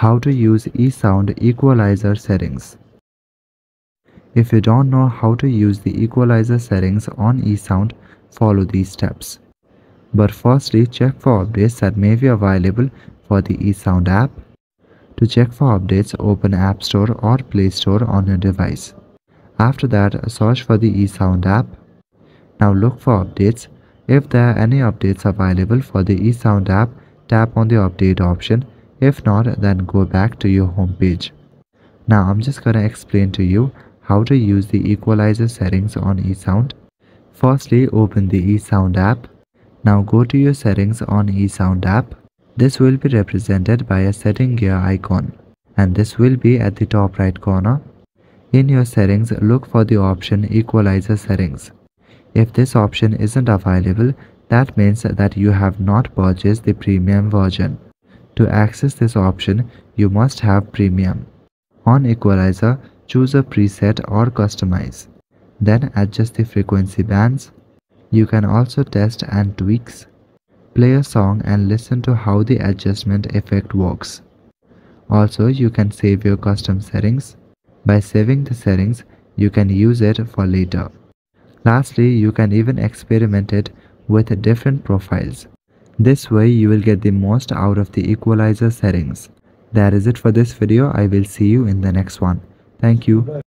How to use eSound equalizer settings. If you don't know how to use the equalizer settings on eSound, follow these steps. But firstly, check for updates that may be available for the eSound app. To check for updates, open App Store or Play Store on your device. After that, search for the eSound app. Now look for updates. If there are any updates available for the eSound app, tap on the update option. If not, then go back to your home page. Now I'm just gonna explain to you how to use the equalizer settings on eSound. Firstly, open the eSound app. Now go to your settings on eSound app. This will be represented by a setting gear icon and this will be at the top right corner. In your settings, look for the option equalizer settings. If this option isn't available, that means that you have not purchased the premium version. To access this option, you must have premium. On equalizer, choose a preset or customize. Then adjust the frequency bands. You can also test and tweaks Play a song and listen to how the adjustment effect works. Also, you can save your custom settings. By saving the settings, you can use it for later. Lastly, you can even experiment it with different profiles. This way, you will get the most out of the equalizer settings. That is it for this video. I will see you in the next one. Thank you.